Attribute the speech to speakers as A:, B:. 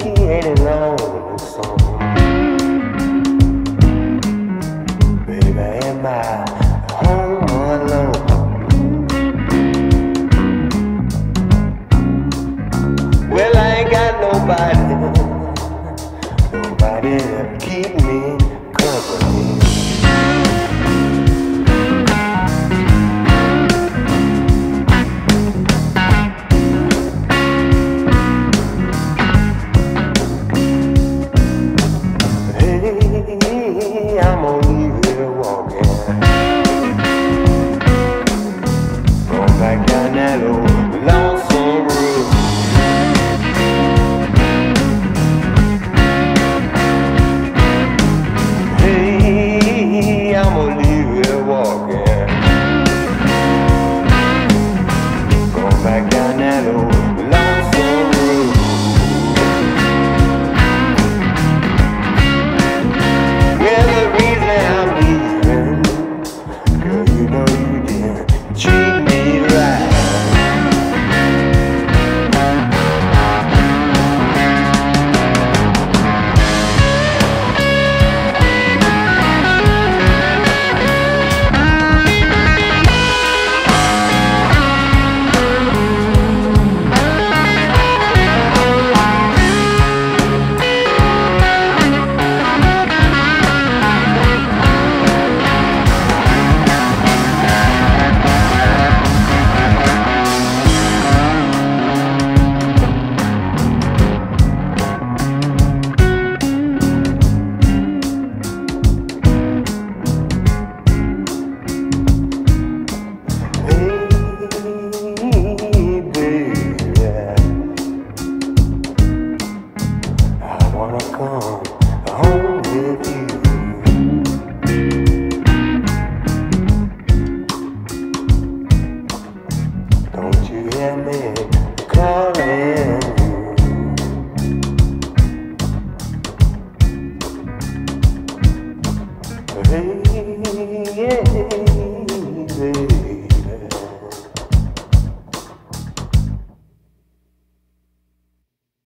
A: ain't with this song. Baby, am I home alone? Well, I ain't got nobody, nobody to keep me company. like an arrow wanna come home with you. Don't you hear me calling you? Hey, yeah.